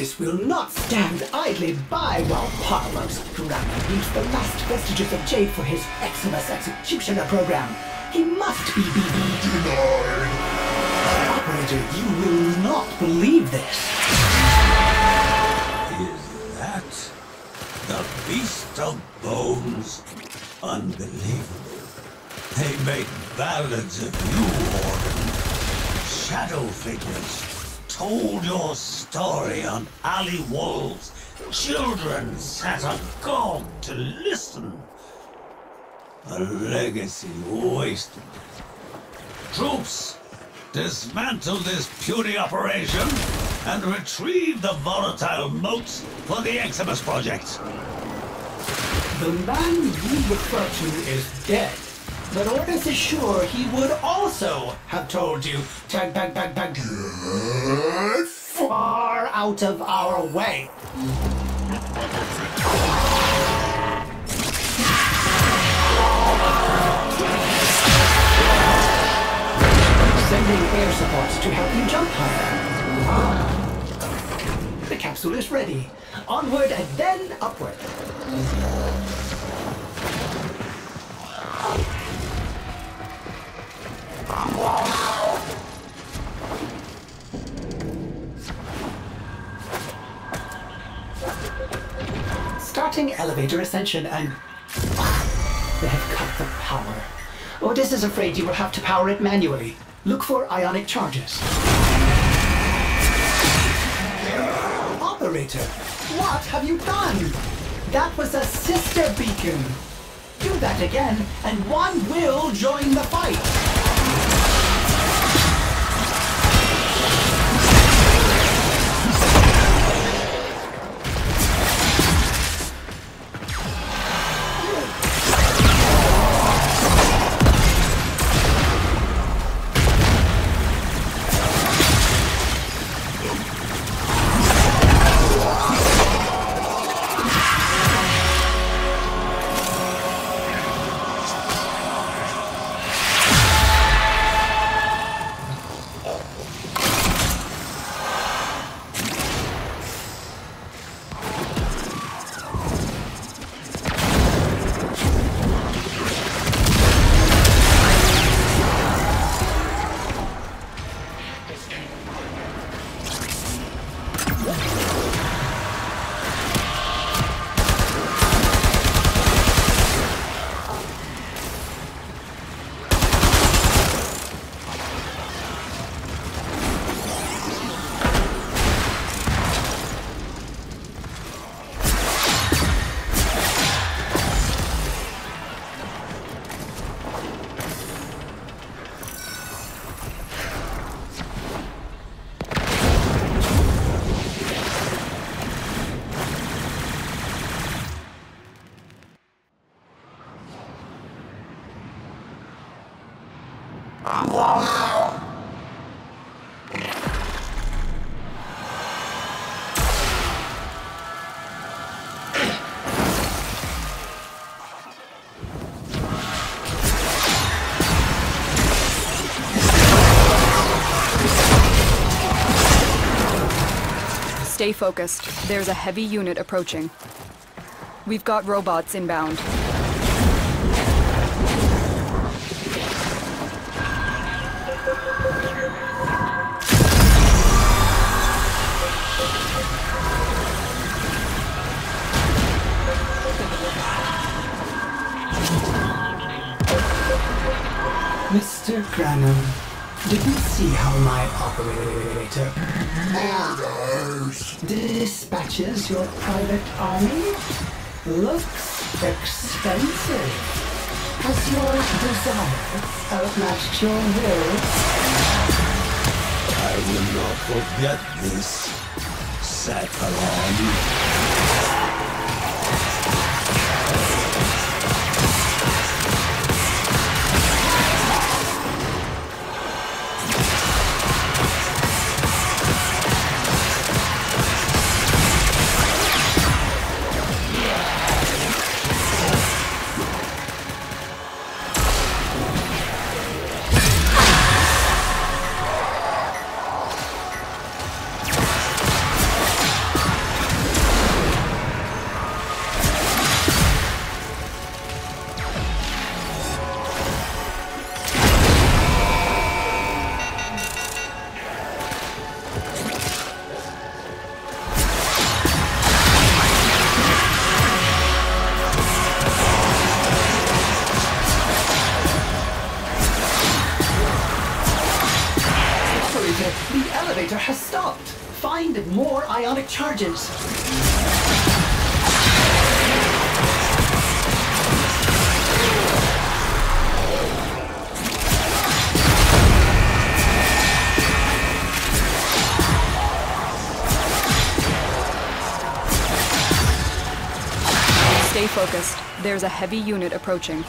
Ordis will not stand idly by while Parvos Granum needs the last vestiges of Jade for his Eximus Executioner program. He must be beaten. Denied. Operator, you will not believe this. Is that the Beast of Bones? Unbelievable. They make ballads of you, Ordan. Shadow figures told your story on alley walls. Children sat agog to listen. A legacy wasted. Troops, dismantle this puny operation and retrieve the volatile motes for the Eximus Project. The man you refer to is dead. But Ordis is sure he would also have told you, tag, tag, tag, tag, far out of our way. Sending air supports to help you jump higher. Ah. The capsule is ready. Onward and then upward. Starting elevator ascension and... They have cut the power. Oh, Ordis is afraid you will have to power it manually. Look for ionic charges. Operator, what have you done? That was a sister beacon. Do that again, and one will join the fight. Stay focused. There's a heavy unit approaching. We've got robots inbound. Mr. Granum, did you see how my operator Murders. dispatches your private army? Looks expensive. Has your desire outmatched your will? I will not forget this, Sakaron. Find more ionic charges. Stay focused. There's a heavy unit approaching.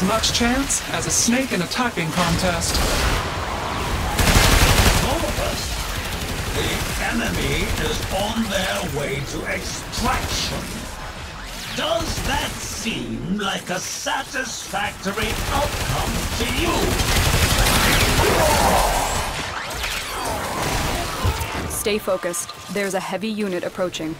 As much chance as a snake in a typing contest. All of us. The enemy is on their way to extraction. Does that seem like a satisfactory outcome to you? Stay focused. There's a heavy unit approaching.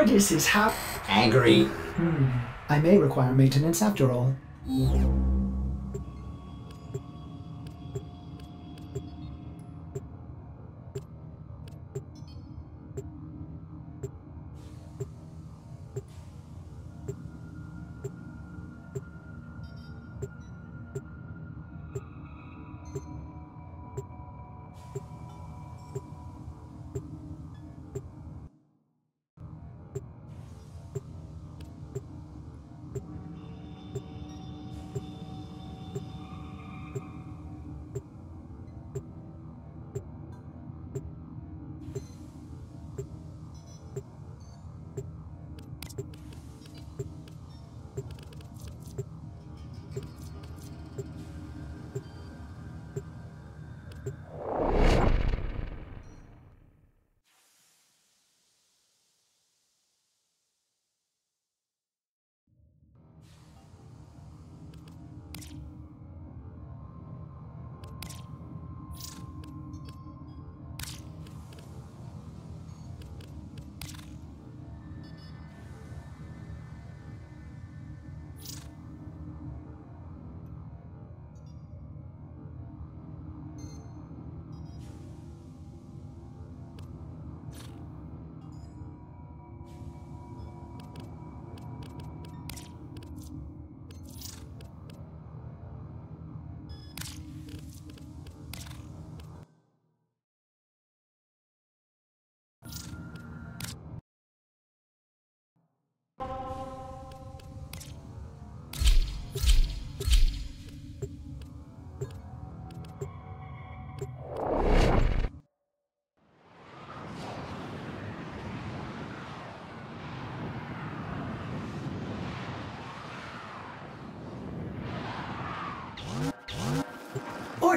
Ordis is how angry. Hmm. I may require maintenance after all.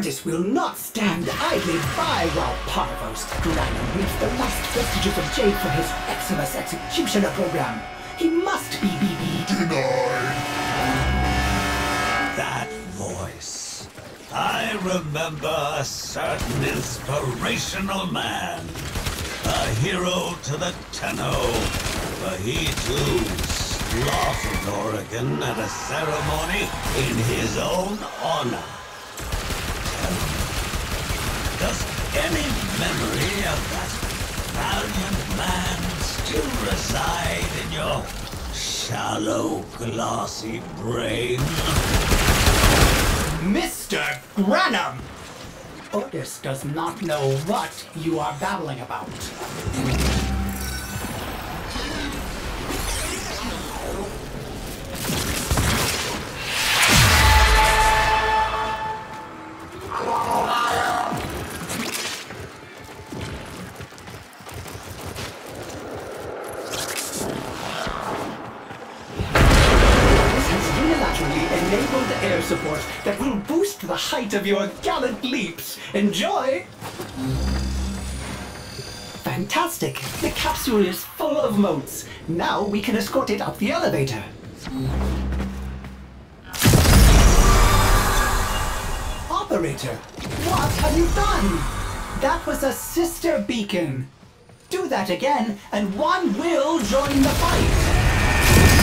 Ordis will not stand idly by while Parvos Granum reaps the last vestiges of Jade for his Eximus Executioner program. He must be BB. Denied. That voice. I remember a certain inspirational man. A hero to the Tenno. But he too slaughtered Orokin at a ceremony in his own honor. Does any memory of that valiant man still reside in your shallow, glassy brain? Mr. Granum! Ordis does not know what you are babbling about. Of your gallant leaps. Enjoy! Fantastic! The capsule is full of motes. Now we can escort it up the elevator. Operator, what have you done? That was a sister beacon. Do that again, and one will join the fight.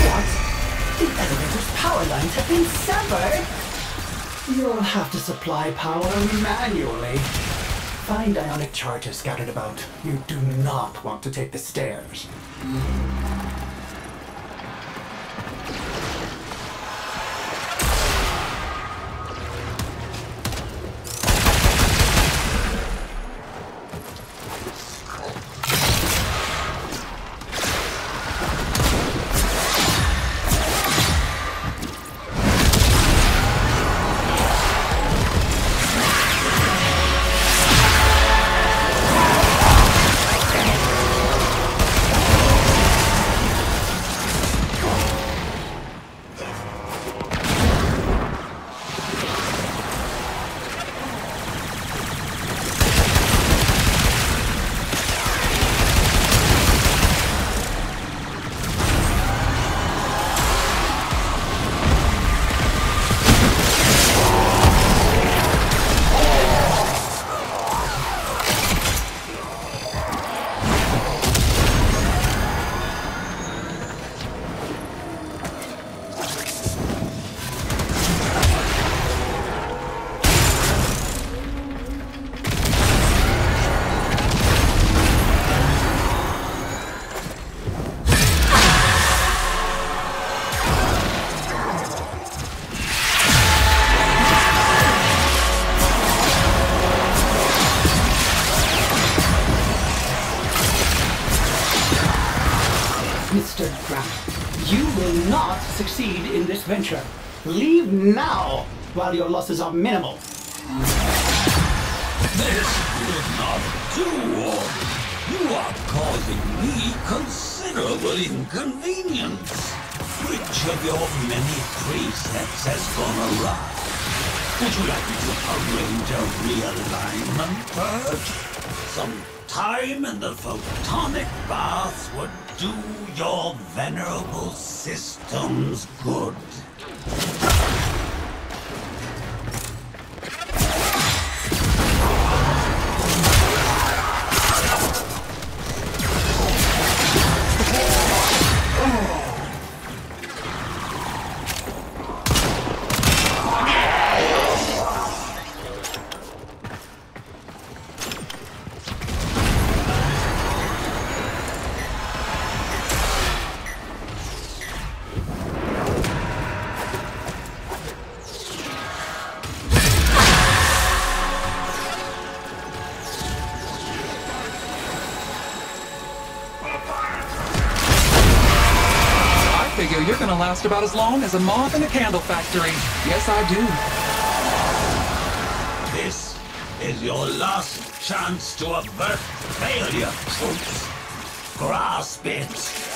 What? The elevator's power lines have been severed? You'll have to supply power manually. Find ionic charges scattered about. You do not want to take the stairs. Now, while your losses are minimal. This will not do. You are causing me considerable inconvenience. Which of your many presets has gone awry? Would you like me to arrange a realignment purge? Some time in the photonic bath would do your venerable systems good. Last about as long as a moth in a candle factory. Yes, I do. This is your last chance to avert failure, troops. Grasp it.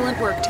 Excellent work.